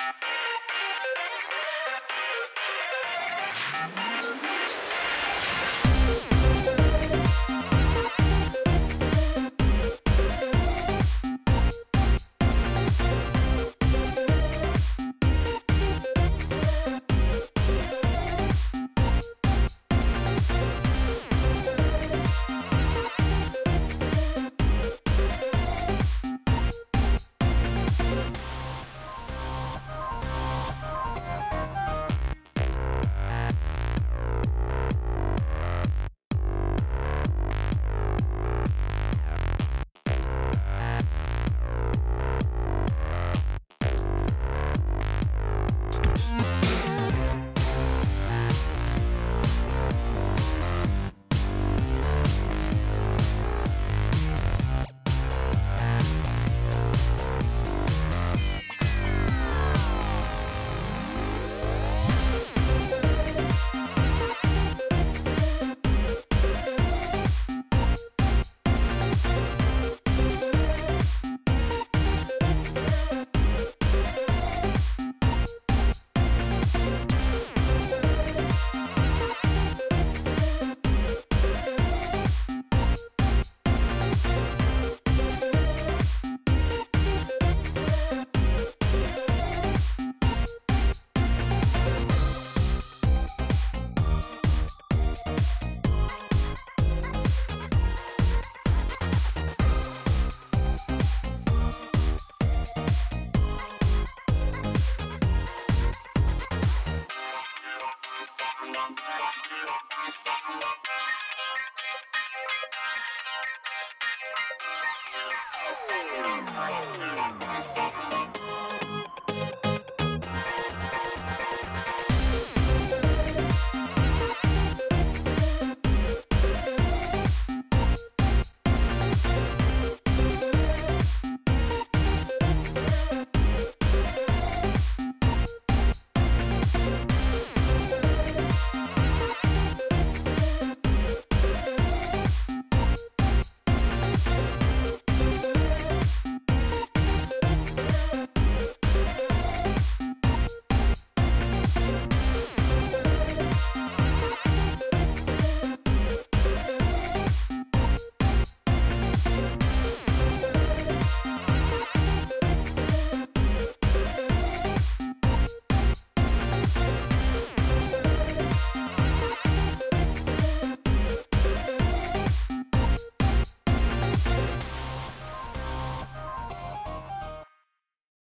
Bye. Let's go.